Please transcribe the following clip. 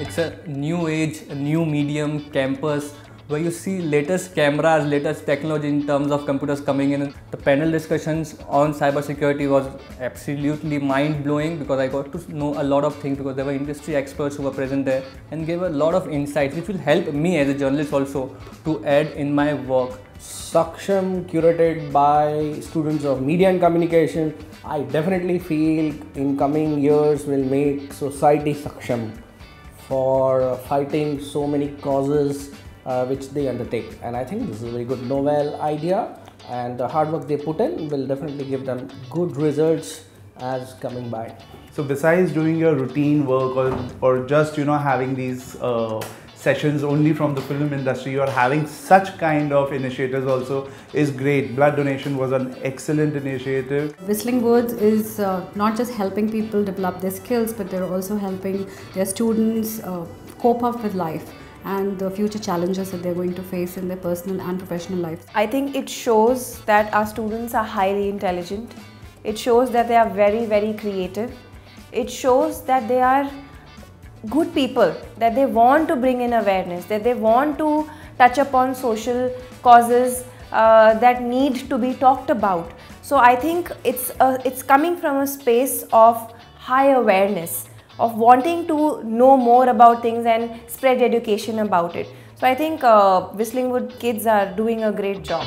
It's a new age, a new medium, campus, where you see latest cameras, latest technology in terms of computers coming in. The panel discussions on cybersecurity was absolutely mind blowing because I got to know a lot of things because there were industry experts who were present there and gave a lot of insights which will help me as a journalist also to add in my work. Saksham curated by students of media and communication. I definitely feel in coming years will make society Saksham for fighting so many causes uh, which they undertake. And I think this is a very good novel idea and the hard work they put in will definitely give them good results as coming by. So besides doing your routine work or, or just you know having these uh, sessions only from the film industry, you are having such kind of initiatives also is great. Blood donation was an excellent initiative. Whistling Woods is uh, not just helping people develop their skills, but they're also helping their students uh, cope up with life and the future challenges that they're going to face in their personal and professional life. I think it shows that our students are highly intelligent. It shows that they are very, very creative. It shows that they are good people, that they want to bring in awareness, that they want to touch upon social causes uh, that need to be talked about. So I think it's, a, it's coming from a space of high awareness of wanting to know more about things and spread education about it. So I think uh, Whistling Wood kids are doing a great job.